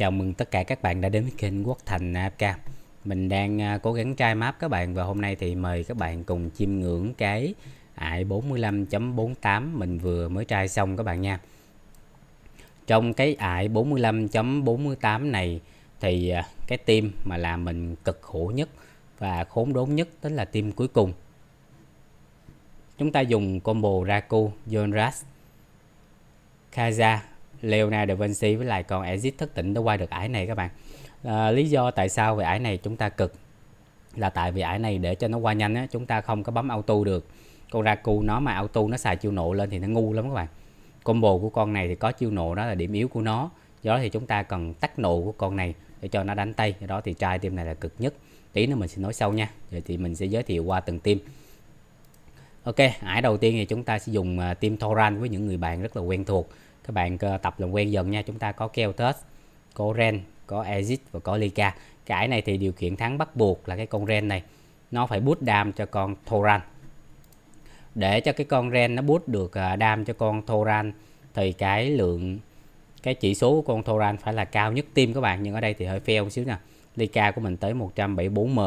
Chào mừng tất cả các bạn đã đến với kênh Quốc Thành AFK Mình đang à, cố gắng trai map các bạn Và hôm nay thì mời các bạn cùng chiêm ngưỡng cái ải 45.48 mình vừa mới trai xong các bạn nha. Trong cái ải 45.48 này thì à, cái team mà làm mình cực khổ nhất và khốn đốn nhất tính là team cuối cùng. Chúng ta dùng combo Raku, Jonras, Kaza Leonardo da Vinci với lại con Exit thất tỉnh đã qua được ải này các bạn. À, lý do tại sao về ải này chúng ta cực là tại vì ải này để cho nó qua nhanh á chúng ta không có bấm auto được. Con Raku nó mà auto nó xài chiêu nộ lên thì nó ngu lắm các bạn. Combo của con này thì có chiêu nộ đó là điểm yếu của nó. Do đó thì chúng ta cần tắt nộ của con này để cho nó đánh tay. Do đó thì trai team này là cực nhất. Tí nữa mình sẽ nói sau nha. Rồi thì mình sẽ giới thiệu qua từng team. Ok, ải đầu tiên thì chúng ta sẽ dùng à, team Thoran với những người bạn rất là quen thuộc các bạn ờ, tập làm quen dần nha. Chúng ta có Keltus, có Ren, có Exit và có Lika cái này thì điều kiện thắng bắt buộc là cái con Ren này. Nó phải bút đam cho con Thoran. Để cho cái con Ren nó bút được ờ, đam cho con Thoran thì cái lượng, cái chỉ số của con Thoran phải là cao nhất tim các bạn. Nhưng ở đây thì hơi fail một xíu nè. Lika của mình tới 174m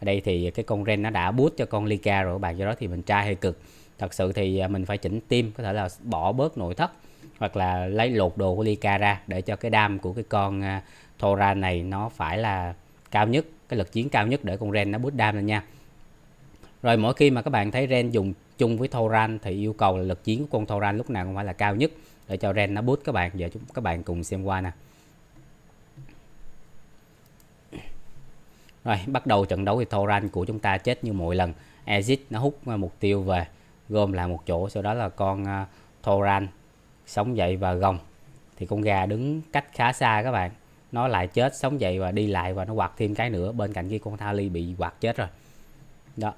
ở đây thì cái con Ren nó đã bút cho con Lika rồi các bạn. Do đó thì mình trai hơi cực. Thật sự thì ờ, mình phải chỉnh tim có thể là bỏ bớt nội thất hoặc là lấy lột đồ của Lika ra để cho cái đam của cái con à, Thora này nó phải là cao nhất cái lực chiến cao nhất để con Ren nó boost đam lên nha. Rồi mỗi khi mà các bạn thấy Ren dùng chung với Thoran thì yêu cầu là lực chiến của con Thoran lúc nào cũng phải là cao nhất để cho Ren nó boost các bạn. Giờ chúng các bạn cùng xem qua nè. Rồi bắt đầu trận đấu thì Thoran của chúng ta chết như mọi lần. Exit nó hút mục tiêu về gom lại một chỗ sau đó là con à, uh, Thoran sống dậy và gồng. Thì con gà đứng cách khá xa các bạn. Nó lại chết sống dậy và đi lại và nó quạt thêm cái nữa. Bên cạnh kia con Thali bị quạt chết rồi. Đó.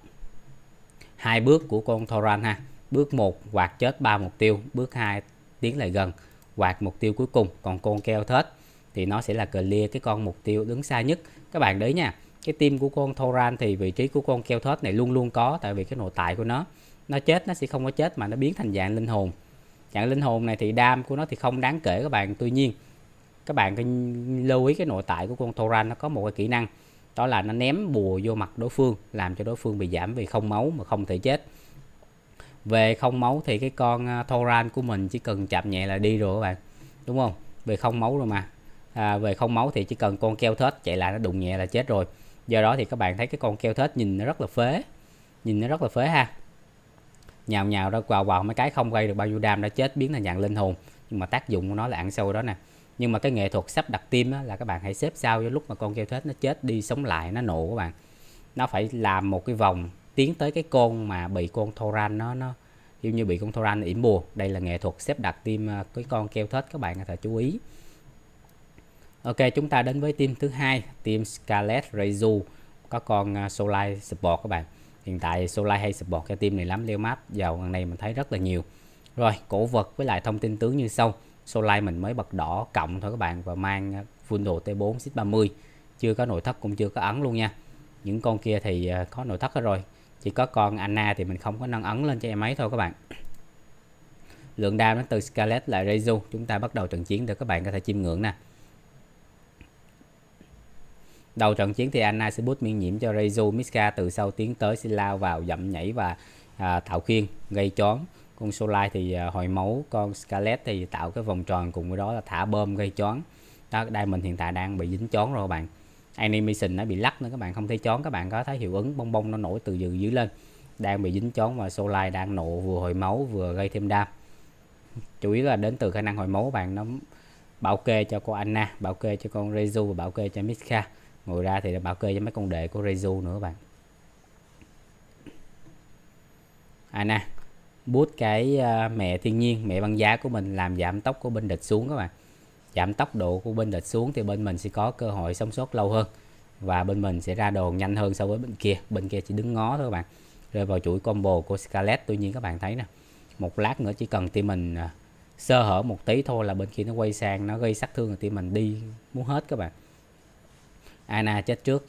Hai bước của con Thoran ha. Bước 1 quạt chết ba mục tiêu. Bước 2 tiến lại gần, quạt mục tiêu cuối cùng. Còn con keo thết, thì nó sẽ là clear cái con mục tiêu đứng xa nhất. Các bạn đấy nha, cái tim của con Thoran thì vị trí của con keo thết này luôn luôn có, tại vì cái nội tại của nó nó chết nó sẽ không có chết mà nó biến thành dạng linh hồn dạng linh hồn này thì đam của nó thì không đáng kể các bạn. Tuy nhiên các bạn cần lưu ý cái nội tại của con Thoran nó có một cái kỹ năng đó là nó ném bùa vô mặt đối phương làm cho đối phương bị giảm vì không máu mà không thể chết. Về không máu thì cái con à, Thoran của mình chỉ cần chạm nhẹ là đi rồi các bạn đúng không? Về không máu rồi mà. À, về không máu thì chỉ cần con keo thết chạy lại nó đụng nhẹ là chết rồi. Do đó thì các bạn thấy cái con keo thết nhìn nó rất là phế nhìn nó rất là phế ha nhào nhào ra quào quào mấy cái không gây được bao nhiêu đam đã chết biến thành dạng linh hồn. Nhưng mà tác dụng của nó là ăn sâu đó nè. Nhưng mà cái nghệ thuật sắp đặt tim á, là các bạn hãy xếp sao cho lúc mà con keo thết nó chết đi sống lại nó nổ các bạn. Nó phải làm một cái vòng tiến tới cái con mà bị con thoran nó nó giống như bị con thoran yểm bùa. Đây là nghệ thuật xếp đặt tim à, cái con keo thết các bạn phải chú ý. Ok chúng ta đến với team thứ hai team scarlet rezu. Có con solai Solar support các bạn hiện tại Solai hay support cho team này lắm, leo map vào gần này mình thấy rất là nhiều. Rồi, cổ vật với lại thông tin tướng như sau. Solai mình mới bật đỏ cộng thôi các bạn và mang full đồ T4 xích 30 chưa có nội thất cũng chưa có ấn luôn nha. Những con kia thì à, có nội thất rồi. Chỉ có con Anna thì mình không có nâng ấn lên cho em ấy thôi các bạn. Lượng đam đến từ Scarlet lại Rezu chúng ta bắt đầu trận chiến để các bạn có thể chiêm ngưỡng nè. Đầu trận chiến thì Anna sẽ bút miễn nhiễm cho Reizu, Miska từ sau tiến tới sẽ lao vào dậm nhảy và à, tạo khiên gây chón. Con Solai thì à, hồi máu, con Scarlet thì tạo cái vòng tròn cùng với đó là thả bơm gây chón. Đó, đây mình hiện tại đang bị dính chón rồi các bạn. Animation nó bị lắc nữa các bạn không thấy chón các bạn có thấy hiệu ứng bong bong nó nổi từ dưới dưới lên. Đang bị dính chón và Solai đang nộ vừa hồi máu vừa gây thêm đam. Chủ yếu là đến từ khả năng hồi máu các bạn nó bảo kê cho con Anna, bảo kê cho con Reizu và bảo kê cho Miska ngồi ra thì bảo kê cho mấy con đệ của Rezu nữa các bạn. À nè, bút cái à, mẹ thiên nhiên, mẹ băng giá của mình làm giảm tốc của bên địch xuống các bạn. Giảm tốc độ của bên địch xuống thì bên mình sẽ có cơ hội sống sót lâu hơn. Và bên mình sẽ ra đồ nhanh hơn so với bên kia. Bên kia chỉ đứng ngó thôi các bạn. Rơi vào chuỗi combo của Scarlet tuy nhiên các bạn thấy nè, một lát nữa chỉ cần team mình à, sơ hở một tí thôi là bên kia nó quay sang, nó gây sát thương thì team mình đi muốn hết các bạn. Anna chết trước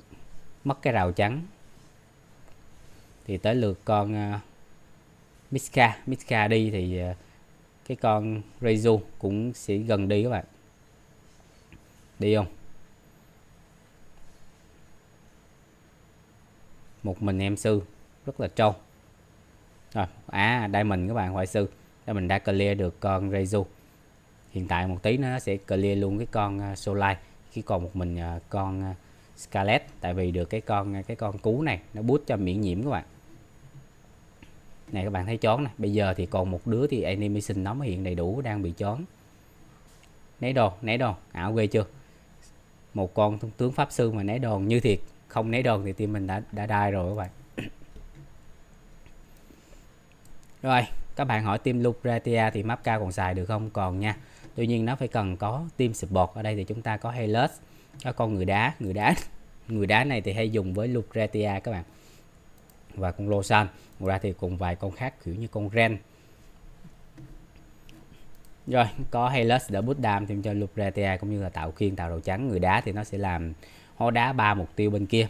mất cái rào trắng thì tới lượt con uh, Miska. Miska đi thì uh, cái con Reizu cũng sẽ gần đi các bạn. Đi không? Một mình em sư rất là trâu. Rồi à đây mình các bạn hoại sư. Đây mình đã clear được con Reizu hiện tại một tí nó sẽ clear luôn cái con ờ, uh, Solai khi còn một mình uh, con uh, Scarlet tại vì được cái con cái con cú này, nó bút cho miễn nhiễm các bạn. Này, các bạn thấy chón này. Bây giờ thì còn một đứa thì animation nó mới hiện đầy đủ, đang bị chón. Né đòn né đòn. À, Ảo ghê chưa? Một con tướng pháp sư mà né đòn như thiệt. Không né đòn thì team mình đã đã đai rồi các bạn. Rồi, các bạn hỏi team Lucretia thì map cao còn xài được không? Còn nha. Tuy nhiên nó phải cần có team support. Ở đây thì chúng ta có Helus có con người đá người đá người đá này thì hay dùng với Lucretia các bạn. Và con Losan ngoài ra thì cùng vài con khác kiểu như con Ren. Rồi, có Helus đỡ bút đam thêm cho Lucretia cũng như là tạo khiên tạo đầu trắng. Người đá thì nó sẽ làm hố đá ba mục tiêu bên kia,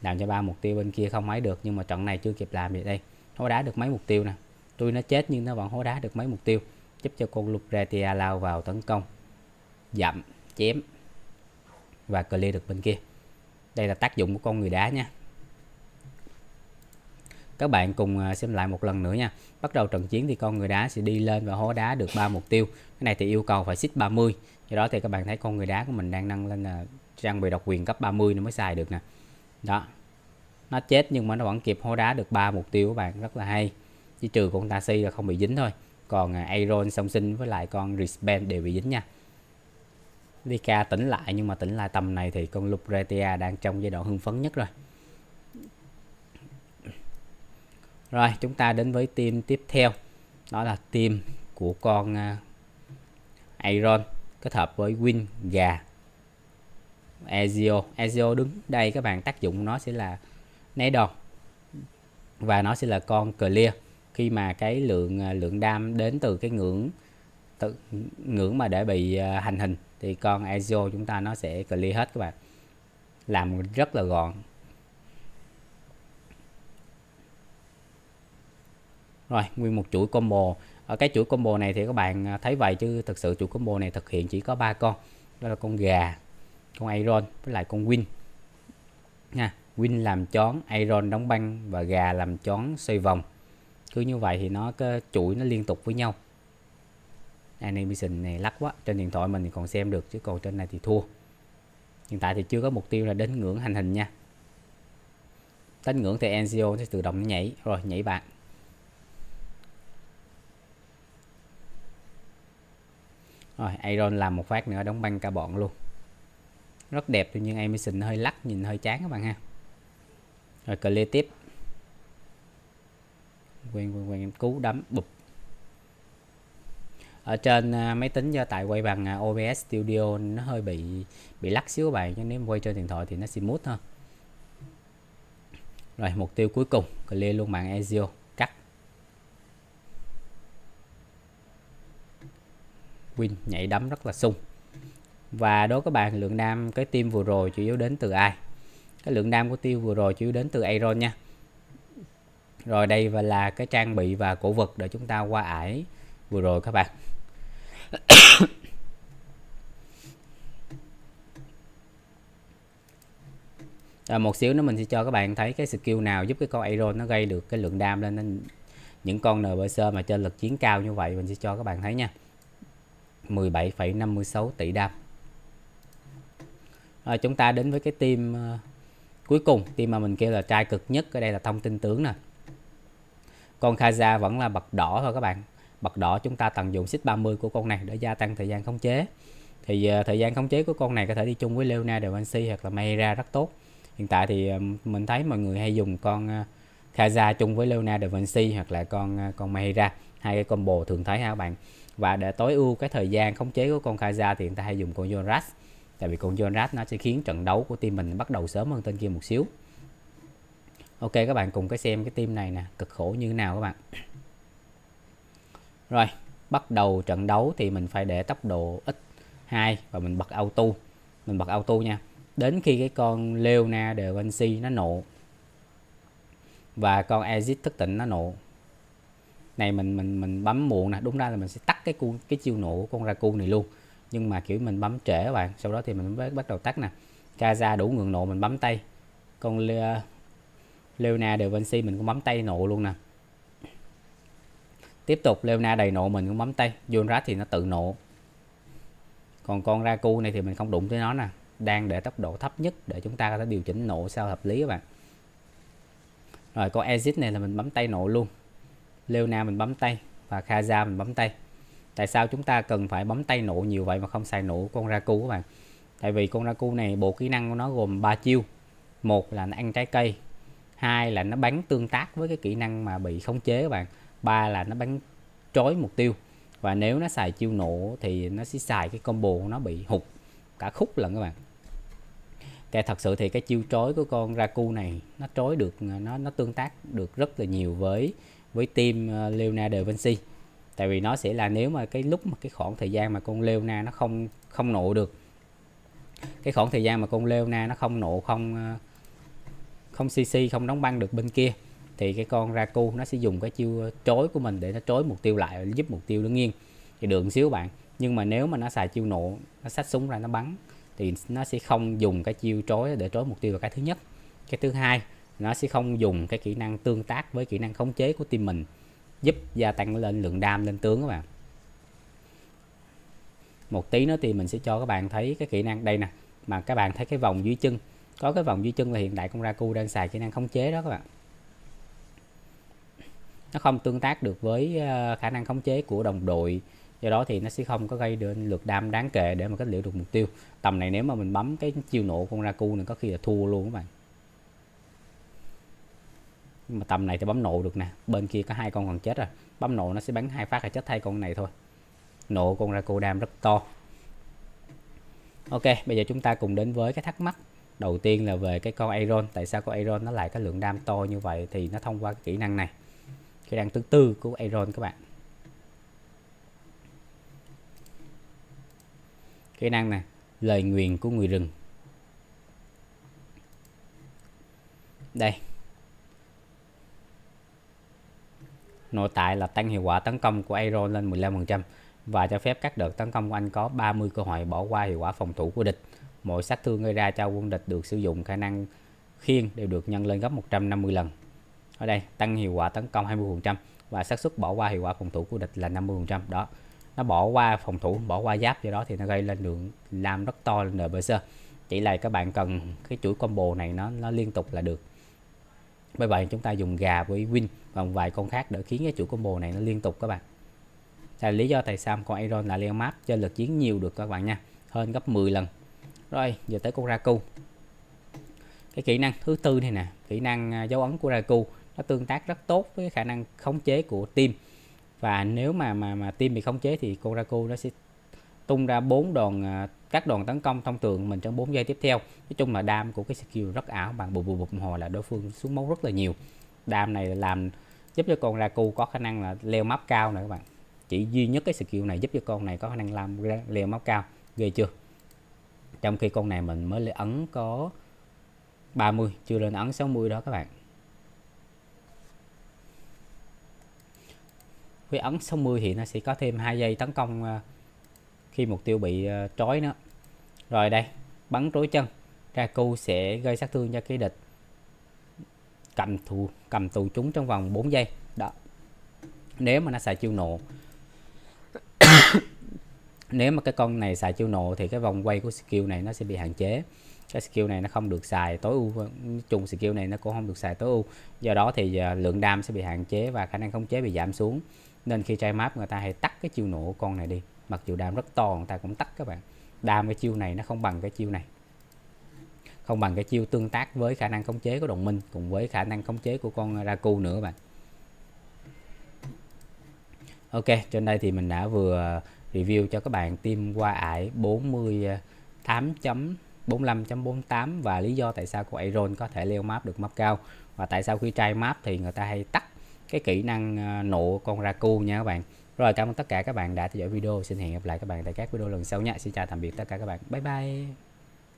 làm cho ba mục tiêu bên kia không mấy được, nhưng mà trận này chưa kịp làm vậy đây. Hố đá được mấy mục tiêu nè? Tôi nó chết nhưng nó vẫn hố đá được mấy mục tiêu, giúp cho con Lucretia lao vào tấn công dặm chém và clear được bên kia đây là tác dụng của con người đá nha. Các bạn cùng à, xem lại một lần nữa nha. Bắt đầu trận chiến thì con người đá sẽ đi lên và hố đá được ba mục tiêu. Cái này thì yêu cầu phải xích 30 do đó thì các bạn thấy con người đá của mình đang nâng lên là trang bị độc quyền cấp 30 nó mới xài được nè. Đó. Nó chết nhưng mà nó vẫn kịp hố đá được ba mục tiêu các bạn. Rất là hay. Chỉ trừ con Tasi là không bị dính thôi. Còn à, Aeron song sinh với lại con Respawn đều bị dính nha. Vika tỉnh lại nhưng mà tỉnh lại tầm này thì con Lucretia đang trong giai đoạn hưng phấn nhất rồi. Rồi chúng ta đến với team tiếp theo. Đó là team của con à, uh, Aeron kết hợp với Win gà Ezio. Ezio đứng đây các bạn tác dụng nó sẽ là né đòn. Và nó sẽ là con clear. Khi mà cái lượng à, lượng đam đến từ cái ngưỡng từ, ngưỡng mà để bị uh, hành hình thì con Ezio chúng ta nó sẽ clear hết các bạn. Làm rất là gọn. Rồi, nguyên một chuỗi combo. Ở cái chuỗi combo này thì các bạn thấy vậy chứ thực sự chuỗi combo này thực hiện chỉ có ba con. Đó là con gà, con Iron với lại con Win. Nha, Win làm chón, Iron đóng băng và gà làm chón xoay vòng. Cứ như vậy thì nó cái chuỗi nó liên tục với nhau animation này lắc quá, trên điện thoại mình thì còn xem được, chứ còn trên này thì thua. Hiện tại thì chưa có mục tiêu là đến ngưỡng hành hình nha. Đến ngưỡng thì Enzio sẽ tự động nhảy, rồi nhảy bạn. Rồi, Iron làm một phát nữa, đóng băng cả bọn luôn. Rất đẹp, tuy nhiên animation hơi lắc, nhìn hơi chán các bạn ha. Rồi clear tiếp. Quen quen quen cứu đấm, bụp ở trên à, máy tính do tại quay bằng à, OBS Studio, nó hơi bị bị lắc xíu các bạn cho nếu quay trên điện thoại thì nó smooth hơn rồi, mục tiêu cuối cùng, clear luôn mạng Ezio, cắt. Win, nhảy đấm rất là sung. Và đối với các bạn, lượng nam cái team vừa rồi chủ yếu đến từ ai? Cái lượng nam của tiêu vừa rồi chủ yếu đến từ Aeron nha. Rồi đây và là cái trang bị và cổ vật để chúng ta qua ải vừa rồi các bạn. à, một xíu nữa mình sẽ cho các bạn thấy cái skill nào giúp cái con Aeron nó gây được cái lượng đam lên nên những con NBC mà trên lực chiến cao như vậy mình sẽ cho các bạn thấy nha. 17,56 tỷ đam à, chúng ta đến với cái team uh, cuối cùng team mà mình kêu là trai cực nhất ở đây là thông tin tướng nè. Con Kaza vẫn là bậc đỏ thôi các bạn bật đỏ chúng ta tận dụng xích 30 của con này để gia tăng thời gian khống chế. Thì uh, thời gian khống chế của con này có thể đi chung với Leonardo da Vinci hoặc là Mayra rất tốt. Hiện tại thì uh, mình thấy mọi người hay dùng con uh, Kaza chung với Leonardo da Vinci hoặc là con uh, con Mayra hai cái combo thường thấy ha các bạn? Và để tối ưu cái thời gian khống chế của con Kaza thì người ta hay dùng con Jonas tại vì con Jonas nó sẽ khiến trận đấu của team mình bắt đầu sớm hơn tên kia một xíu. Ok các bạn cùng cái xem cái team này nè cực khổ như thế nào các bạn rồi, bắt đầu trận đấu thì mình phải để tốc độ ít. 2 và mình bật auto. Mình bật auto nha. Đến khi cái con Leona de Vinci nó nộ và con Exit thức tỉnh nó nộ này, mình mình mình bấm muộn nè. Đúng ra là mình sẽ tắt cái cu, cái chiêu nổ của con Raccoon này luôn. Nhưng mà, kiểu, mình bấm trễ các bạn. Sau đó thì mình mới bắt đầu tắt nè. Kaza đủ ngượng nộ mình bấm tay. Con Le, Leona Da Vinci mình cũng bấm tay nộ luôn nè tiếp tục, Leona đầy nộ mình cũng bấm tay. Junrat thì nó tự nộ. Còn con Raku này thì mình không đụng tới nó nè. Đang để tốc độ thấp nhất để chúng ta có thể điều chỉnh nộ sao hợp lý các bạn. Rồi, con exit này là mình bấm tay nộ luôn. Leona mình bấm tay và Kaza mình bấm tay. Tại sao chúng ta cần phải bấm tay nộ nhiều vậy mà không xài nộ con Raku các bạn? Tại vì con Raku này, bộ kỹ năng của nó gồm 3 chiêu. Một là nó ăn trái cây. Hai là nó bắn tương tác với cái kỹ năng mà bị khống chế các bạn ba là nó bắn trói mục tiêu. Và nếu nó xài chiêu nổ thì nó sẽ xài cái combo nó bị hụt cả khúc lần các bạn. Cái thật sự thì cái chiêu trói của con Raku này, nó trói được, nó nó tương tác được rất là nhiều với với team ờ, Leonardo da Vinci. Tại vì nó sẽ là nếu mà cái lúc mà cái khoảng thời gian mà con Leona nó không không nộ được, cái khoảng thời gian mà con Leona nó không nộ, không ờ, không CC không đóng băng được bên kia thì cái con Raku nó sẽ dùng cái chiêu trối của mình để nó trối mục tiêu lại, giúp mục tiêu nó nghiêng. Thì đường xíu bạn. Nhưng mà nếu mà nó xài chiêu nộ, nó xách súng ra, nó bắn, thì nó sẽ không dùng cái chiêu trối để trối mục tiêu là cái thứ nhất. Cái thứ hai, nó sẽ không dùng cái kỹ năng tương tác với kỹ năng khống chế của team mình, giúp gia tăng lên lượng đam lên tướng các bạn. Một tí nữa thì mình sẽ cho các bạn thấy cái kỹ năng, đây nè, mà các bạn thấy cái vòng dưới chân. Có cái vòng dưới chân là hiện tại con Raku đang xài kỹ năng khống chế đó các bạn nó không tương tác được với ờ, khả năng khống chế của đồng đội. Do đó thì nó sẽ không có gây được lượt đam đáng kể để mà kết liễu được mục tiêu. Tầm này nếu mà mình bấm cái chiêu nổ con Raku này có khi là thua luôn các bạn. Nhưng mà tầm này thì bấm nổ được nè. Bên kia có hai con còn chết rồi. Bấm nổ nó sẽ bắn hai phát là chết thay con này thôi. Nổ con Raku đam rất to. Ok, bây giờ chúng ta cùng đến với cái thắc mắc. Đầu tiên là về cái con Aeron tại sao con Aeron nó lại có lượng đam to như vậy thì nó thông qua cái kỹ năng này kỹ năng thứ tư của Aeron các bạn kỹ năng này lời nguyền của người rừng đây nội tại là tăng hiệu quả tấn công của Aeron lên 15% và cho phép các đợt tấn công của anh có 30 cơ hội bỏ qua hiệu quả phòng thủ của địch. Mỗi sát thương gây ra cho quân địch được sử dụng khả năng khiên đều được nhân lên gấp 150 lần. Ở đây tăng hiệu quả tấn công 20% và xác suất bỏ qua hiệu quả phòng thủ của địch là 50%. Đó. Nó bỏ qua phòng thủ, bỏ qua giáp do đó thì nó gây lên lượng làm rất to lên nbc Chỉ là các bạn cần cái chuỗi combo này nó nó liên tục là được. Bởi vậy chúng ta dùng gà với win và một vài con khác để khiến cái chuỗi combo này nó liên tục các bạn là lý do tại sao con Aeron là leo map cho lực chiến nhiều được các bạn nha hơn gấp 10 lần rồi giờ tới con Raku cái kỹ năng thứ tư này nè kỹ năng à, dấu ấn của Raku nó tương tác rất tốt với khả năng khống chế của team. Và nếu mà mà mà team bị khống chế thì con nó sẽ tung ra bốn đòn à, các đòn tấn công thông thường mình trong 4 giây tiếp theo. Nói chung là đam của cái skill rất ảo bằng bù bù bụp hồi là đối phương xuống máu rất là nhiều. Đam này làm giúp cho con Raku có khả năng là leo map cao nữa các bạn. Chỉ duy nhất cái skill này giúp cho con này có khả năng làm leo map cao. Ghê chưa? Trong khi con này mình mới lên ấn có 30 chưa lên ấn 60 đó các bạn. Với ấn 60 thì nó sẽ có thêm hai giây tấn công ờ, khi mục tiêu bị ờ, trói nữa. Rồi đây, bắn trối chân. Raku sẽ gây sát thương cho cái địch. Cầm tù cầm tù chúng trong vòng 4 giây. Đó. Nếu mà nó xài chiêu nộ, nếu mà cái con này xài chiêu nộ thì cái vòng quay của skill này nó sẽ bị hạn chế. Cái skill này nó không được xài tối ưu ờ, chung skill này nó cũng không được xài tối ưu. Do đó thì lượng đam sẽ bị hạn chế và khả năng khống chế bị giảm xuống nên khi chai map người ta hay tắt cái chiêu nổ của con này đi. Mặc dù đam rất to người ta cũng tắt các bạn. Đam cái chiêu này nó không bằng cái chiêu này. Không bằng cái chiêu tương tác với khả năng khống chế của đồng minh cùng với khả năng khống chế của con Raku nữa bạn. Ok, trên đây thì mình đã vừa review cho các bạn team qua ải 48.45.48 và lý do tại sao của Aeron có thể leo map được map cao. Và tại sao khi trai map thì người ta hay tắt cái kỹ năng ờ, nộ con Raku nha các bạn. Rồi, cảm ơn tất cả các bạn đã theo dõi video. Xin hẹn gặp lại các bạn tại các video lần sau nha. Xin chào, tạm biệt tất cả các bạn. Bye bye.